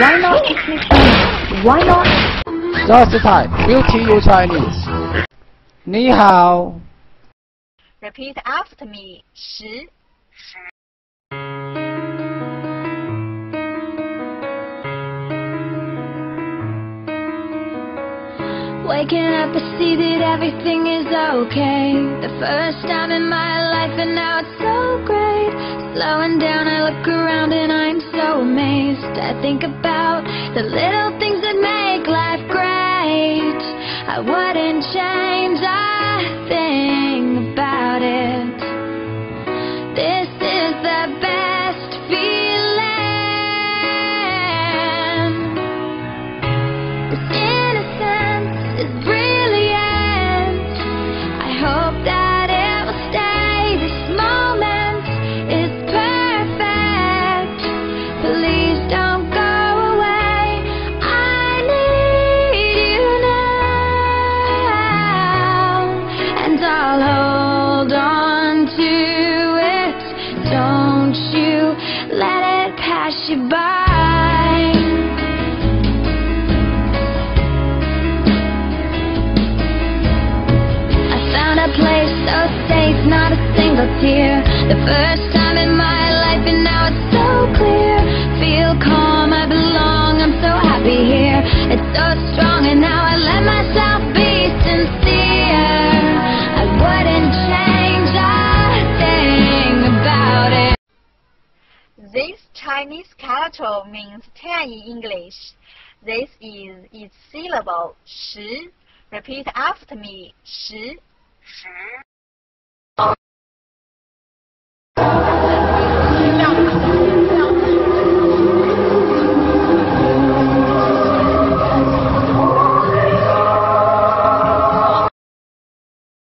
Why not teach me Chinese? Why not? Just time, we'll teach you Chinese. 你好， Repeat after me. 十 Waking up, I see that everything is okay. The first time in my life, and now it's so great. Slowing down, I think about the little things that make life great. I wouldn't change Don't you let it pass you by. I found a place so safe, not a single tear. The first time in my life, and now it's so clear. Feel calm, I belong, I'm so happy here. It's so strong, This Chinese character means ten in English. This is its syllable 十. Repeat after me. 十